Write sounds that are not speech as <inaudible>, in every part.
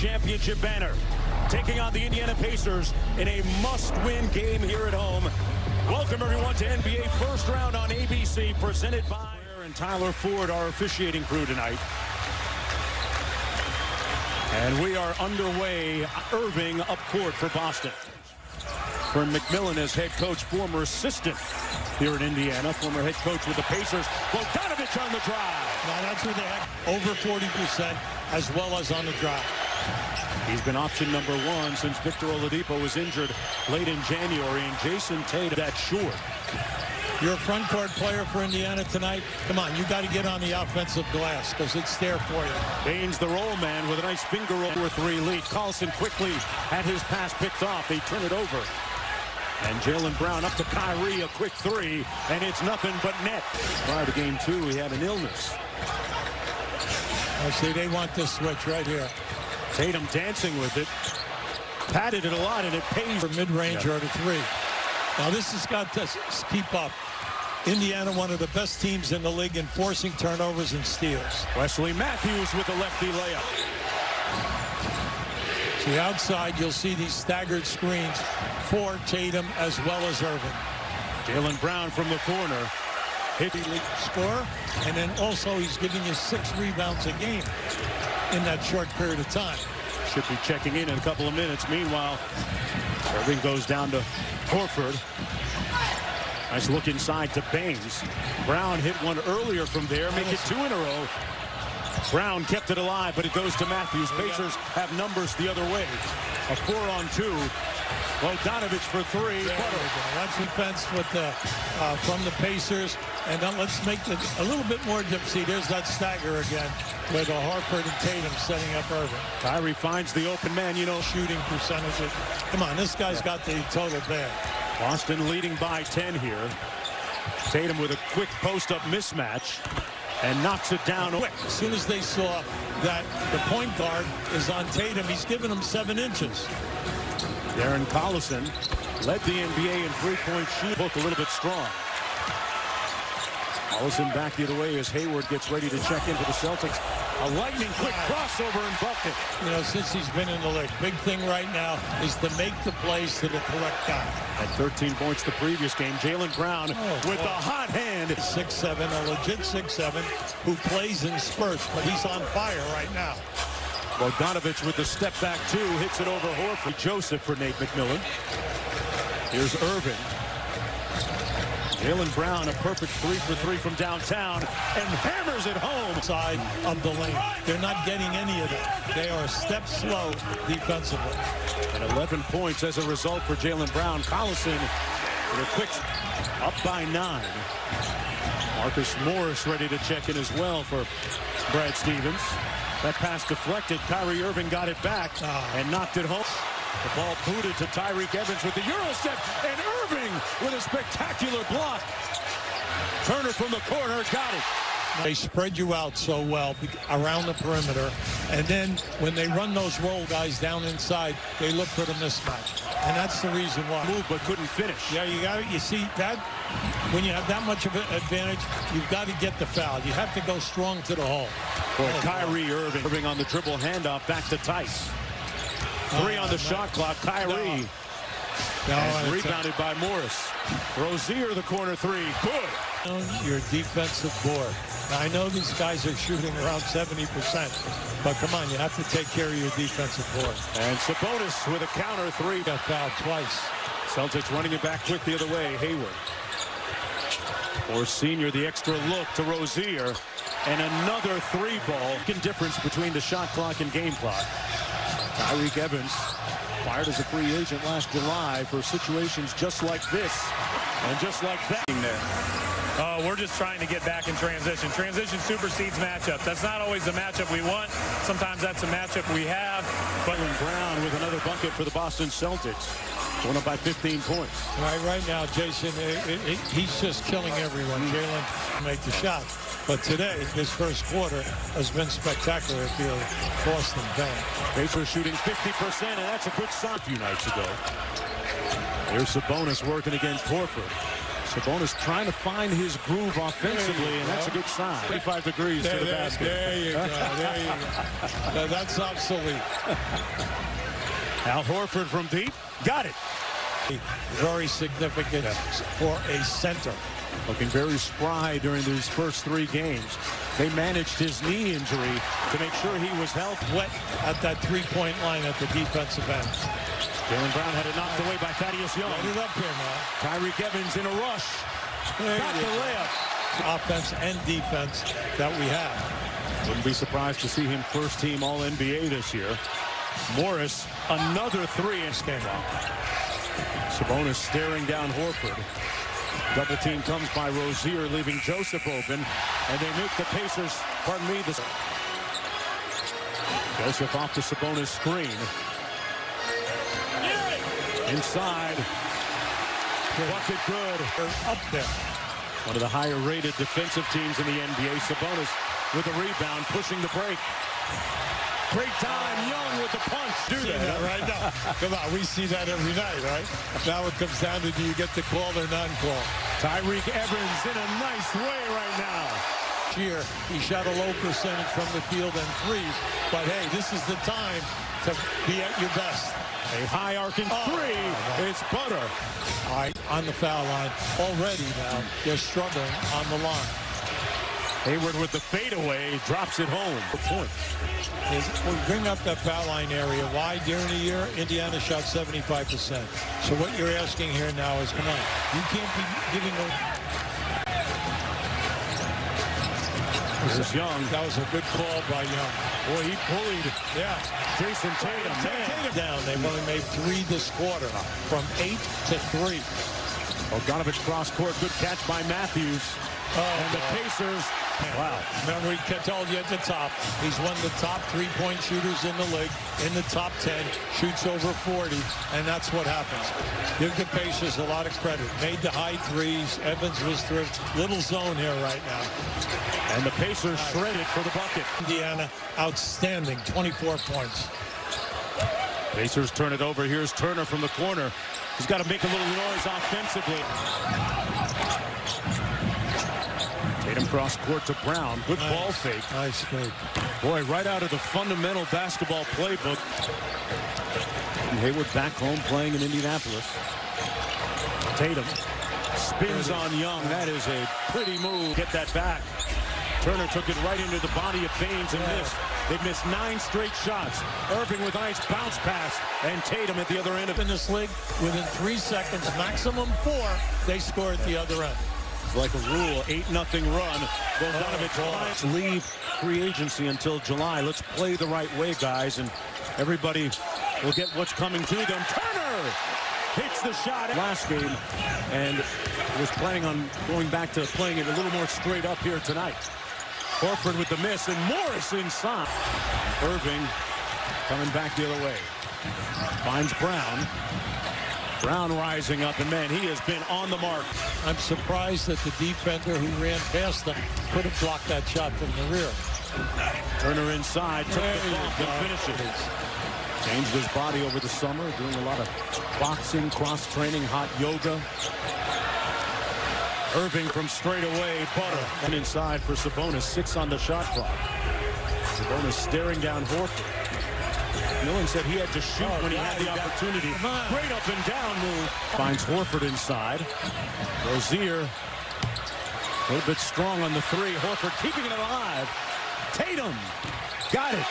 championship banner. Taking on the Indiana Pacers in a must-win game here at home. Welcome, everyone, to NBA First Round on ABC, presented by... And Tyler Ford, our officiating crew tonight. And we are underway. Irving up court for Boston. From McMillan as head coach, former assistant here in Indiana, former head coach with the Pacers. Bogdanovich on the drive. Now that's where they have over 40% as well as on the drive. He's been option number one since Victor Oladipo was injured late in January, and Jayson Tatum that short. You're a front court player for Indiana tonight. Come on, you got to get on the offensive glass because it's there for you. Baynes the roll man with a nice finger roll for three lead. Collison quickly had his pass picked off. They turn it over. And Jaylen Brown up to Kyrie, a quick three, and it's nothing but net. Prior to game two, he had an illness. I see they want this switch right here. Tatum dancing with it. Patted it a lot, and it pays. For mid-range yeah. or the three. Now this has got to keep up. Indiana, one of the best teams in the league in forcing turnovers and steals. Wesley Matthews with a lefty layup. See, outside, you'll see these staggered screens for Tatum as well as Irving. Jaylen Brown from the corner. Hit score, and then also he's giving you six rebounds a game in that short period of time. Should be checking in in a couple of minutes. Meanwhile, Irving goes down to Horford. Nice look inside to Baynes. Brown hit one earlier from there, make it two in a row. Brown kept it alive, but it goes to Matthews. Oh, Pacers have numbers the other way. A four on two. Bogdanovich for three. That's defense with the, uh, from the Pacers. And then let's make it a little bit more dipsy. There's that stagger again with a Harper and Tatum setting up Irving. Kyrie finds the open man, you know. Shooting percentages. Come on, this guy's got the total bad. Boston leading by 10 here. Tatum with a quick post-up mismatch and knocks it down quick. As soon as they saw that the point guard is on Tatum, he's given him seven inches. Darren Collison led the NBA in three-point shoot. Both a little bit strong. Collison back the other way as Hayward gets ready to check into the Celtics. A lightning quick crossover and bucket. You know, since he's been in the league, big thing right now is to make the plays to the correct guy. At 13 points the previous game, Jaylen Brown oh, with the hot hand. 6'7", a legit 6'7", who plays in spurts, but he's on fire right now. Bogdanovich with the step back two, hits it over Horford. Joseph for Nate McMillan. Here's Irving. Jaylen Brown, a perfect three for three from downtown, and hammers it home. Side of the lane. They're not getting any of it. They are a step slow defensively. And 11 points as a result for Jaylen Brown. Collison with a quick up by nine. Marcus Morris ready to check in as well for Brad Stevens. That pass deflected. Kyrie Irving got it back oh. and knocked it home. The ball booted to Tyreke Evans with the Euro step, and Irving with a spectacular block. Turner from the corner got it. They spread you out so well around the perimeter. And then when they run those roll guys down inside, they look for the mismatch. And that's the reason why. Move but couldn't finish. Yeah, you got it. You see that when you have that much of an advantage, you've got to get the foul. You have to go strong to the hole. For oh, Kyrie Irving. Irving on the dribble handoff back to Tice. Three oh, on the shot clock. Kyrie. No, and rebounded by Morris. Rozier, the corner three. Good. Your defensive board. Now, I know these guys are shooting around 70%, but come on, you have to take care of your defensive board. And Sabonis with a counter three. Got fouled twice. Celtics running it back quick the other way. Hayward. Or senior, the extra look to Rozier. And another three ball. Difference between the shot clock and game clock. Tyreke Evans fired as a free agent last July for situations just like this and just like that. Uh, we're just trying to get back in transition. Transition supersedes matchup. That's not always the matchup we want. Sometimes that's a matchup we have. But Brown with another bucket for the Boston Celtics. One up by 15 points. Right, right now, Jason, it, it, it, he's just killing everyone. Jaylen make the shots. But today, this first quarter has been spectacular if you're a Boston fan. Pacers shooting 50%, and that's a good sign a few nights ago. Here's Sabonis working against Horford. Sabonis trying to find his groove offensively, and that's a good sign. 35 degrees There, to the there, basket. there you go. There you go. Now, That's obsolete. Al Horford from deep. Got it. Very significant for a center. Looking very spry during these first three games. They managed his knee injury to make sure he was healthy. Wet at that three-point line at the defensive end. Jaylen Brown had it knocked away by Thaddeus Young. It up here now. Tyreke Evans in a rush. There Got the layup. Offense and defense that we have. Wouldn't be surprised to see him first team All NBA this year. Morris, another three inch game. Sabonis staring down Horford. Double team comes by Rozier, leaving Joseph open, and they make the Pacers, pardon me, this. Joseph off the Sabonis screen. Inside. Bucket good. Up there. One of the higher rated defensive teams in the NBA. Sabonis with a rebound, pushing the break. Great time. Young with the punch. Do that. that right now. <laughs> Come on, we see that every night, right? Now it comes down to do you get the call or non-call. Tyreke Evans in a nice way right now. Here, he shot a low percentage from the field and threes, but hey, this is the time to be at your best. A high arcing Oh. three. It's Butter. All right, on the foul line already now. They're struggling on the line. Hayward with the fadeaway drops it home. For points. We bring up that foul line area. Why during the year Indiana shot 75%. So what you're asking here now is, come on, you can't be giving a This is Young. That was a good call by Young. Boy, he bullied Yeah. Jayson Tatum. It down. They've only made three this quarter, from eight to three. Bogdanovich cross court. Good catch by Matthews. Oh, And the Pacers. Wow. Remember, we told you at the top, he's one of the top three-point shooters in the league, in the top 10, shoots over 40, and that's what happens. Give the Pacers a lot of credit. Made the high threes. Evans was thrift. Little zone here right now. And the Pacers shredded for the bucket. Indiana, outstanding, 24 points. Pacers turn it over. Here's Turner from the corner. He's got to make a little noise offensively. Tatum cross court to Brown. Good ball fake. Nice fake. Boy, right out of the fundamental basketball playbook. And Hayward back home playing in Indianapolis. Tatum spins on Young. That is a pretty move. Get that back. Turner took it right into the body of Baynes and missed. They've missed nine straight shots. Irving with ice, bounce pass. And Tatum at the other end of In this league, within three seconds, maximum four, they score at the other end. Like a rule, 8 nothing run. Bogdanovich tries to leave free agency until July. Let's play the right way, guys, and everybody will get what's coming to them. Turner hits the shot last game and was planning on going back to playing it a little more straight up here tonight. Horford with the miss and Morris inside. Irving coming back the other way. Finds Brown. Brown rising up, and man, he has been on the mark. I'm surprised that the defender who ran past them could have blocked that shot from the rear. Turner inside, took There the bump go. and finished it. Changed his body over the summer, doing a lot of boxing, cross-training, hot yoga. Irving from straight away, Butter. And inside for Sabonis, six on the shot clock. Sabonis staring down Horford. Millen said he had to shoot Oh, when he had the he opportunity. Great up and down move. Finds Horford inside. Rozier a little bit strong on the three. Horford keeping it alive. Tatum got it.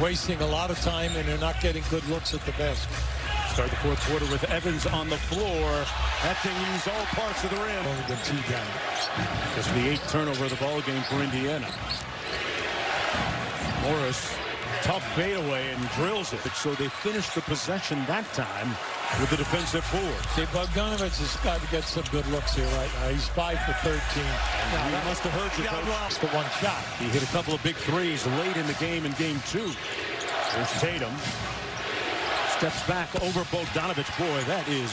Wasting a lot of time, and they're not getting good looks at the basket. Start the fourth quarter with Evans on the floor. That thing used all parts of the rim. Only been two down. It's the eighth turnover of the ball game for Indiana. Morris, tough fadeaway and drills it. So they finished the possession that time with the defensive board. See, Bogdanovich has got to get some good looks here right now. He's 5 for 13. He must have hurt you, Got coach. lost the one shot. He hit a couple of big threes late in the game in game two. There's Tatum. Steps back over Bogdanovich. Boy, that is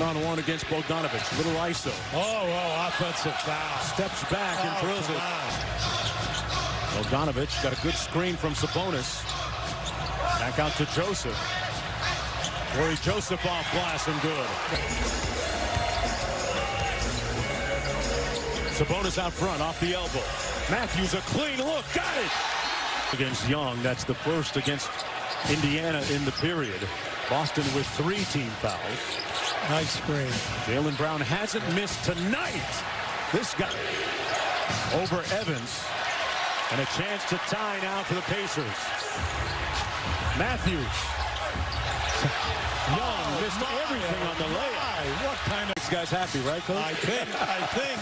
one-on-one against Bogdanovich. Little ISO. Oh, oh, offensive foul. Steps back and Oh, drills come it. on. Bogdanovich got a good screen from Sabonis. Back out to Joseph. Cory Joseph off glass and good. Sabonis out front, off the elbow. Matthews a clean look, got it! Against Young, that's the first against Indiana in the period. Boston with three team fouls. Nice screen. Jaylen Brown hasn't missed tonight. This guy over Evans. And a chance to tie now for the Pacers. Matthews. Young oh, missed my, everything on the layup. What kind of... This guy's happy, right, Coach? I think, I think.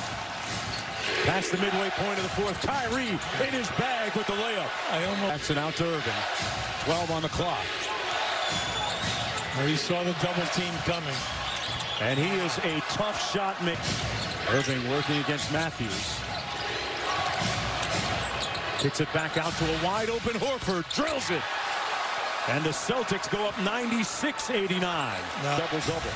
Past the midway point of the fourth. Kyrie in his bag with the layup. I almost... Jackson out to Irving. 12 on the clock. Well, he saw the double team coming. And he is a tough shot maker. Irving working against Matthews. Kicks it back out to a wide open Horford. Drills it. And the Celtics go up 96-89. Double-double.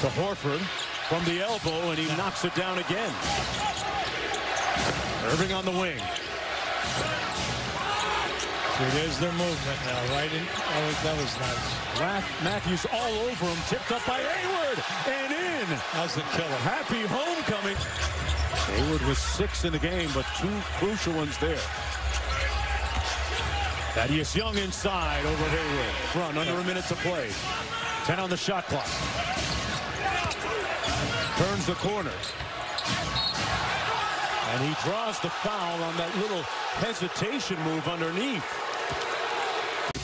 To Horford from the elbow, and he knocks it down again. Irving on the wing. See, there's their movement now, right? In, that, was, that was nice. Matthews all over him, tipped up by Hayward, and in. That's the killer. Happy homecoming. Hayward was six in the game, but two crucial ones there. Thaddeus Young inside over Hayward. Run under a minute to play. 10 on the shot clock. Turns the corner. And he draws the foul on that little hesitation move underneath.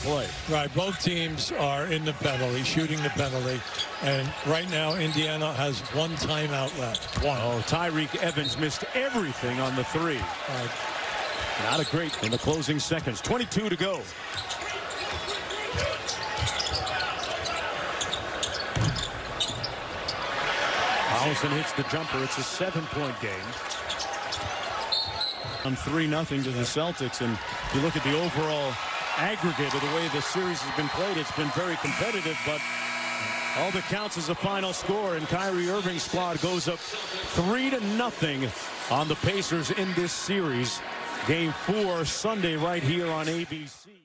Play. Right, both teams are in the penalty, shooting the penalty. And right now, Indiana has one timeout left. One. Oh, Tyreke Evans missed everything on the three. Right. Not a great in the closing seconds. 22 to go. Allison hits the jumper. It's a seven-point game. On 3-0 to the Celtics. And you look at the overall aggregate of the way the series has been played, it's been very competitive, but all that counts is a final score, and Kyrie Irving's squad goes up 3 to nothing on the Pacers in this series. Game four Sunday right here on ABC.